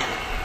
何?